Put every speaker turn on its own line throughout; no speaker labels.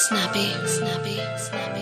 Snappy, snappy, snappy.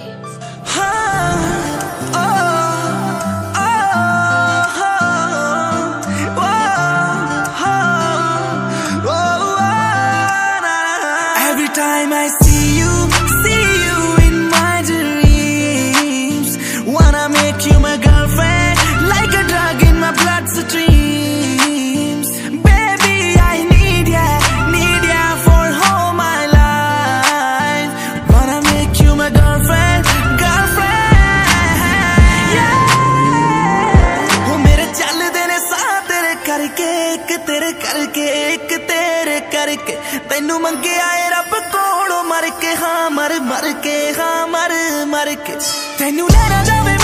ਕੇ ਤੈਨੂੰ ਮੰਗਿਆ ਏ ਰੱਬ ਕੋਲੋਂ ਮਰ ਕੇ, ਹਾਂ ਮਰ ਮਰ ਕੇ, ਹਾਂ ਮਰ ਮਰ ਕੇ। ਤੈਨੂੰ ਲੈਣਾ ਜਾਵੇ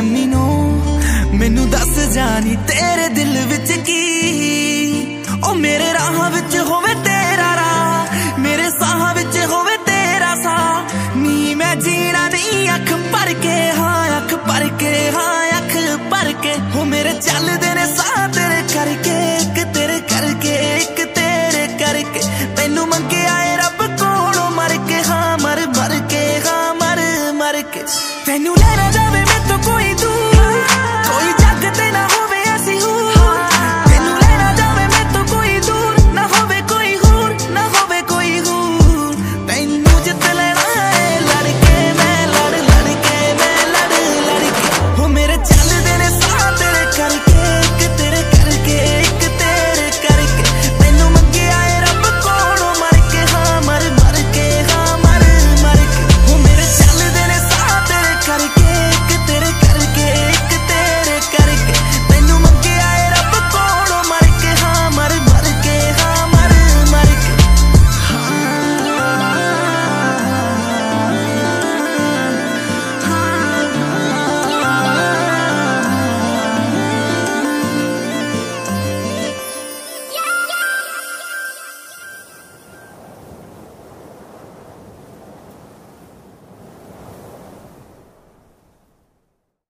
know. Let ਮੈਨੂੰ ਦੱਸ ਜਾਣੀ ਤੇਰੇ ਦਿਲ ਵਿੱਚ ਕੀ ਉਹ ਮੇਰੇ ਰਾਹਾਂ ਵਿੱਚ ਹੋਵੇ ਤੇਰਾ ਰਾਹ, ਮੇਰੇ ਸਾਹਾਂ ਵਿੱਚ ਹੋਵੇ ਤੇਰਾ ਸਾਹ ਨੀ ਮੈਂ ਜੀਣਾ ਨਹੀਂ ਅੱਖ ਭਰ ਕੇ, ਹਾਂ, ਅੱਖ ਭਰ ਕੇ, ਹਾਂ, ਅੱਖ ਭਰ ਕੇ ਹੋ ਮੇਰੇ ਚੱਲਦੇ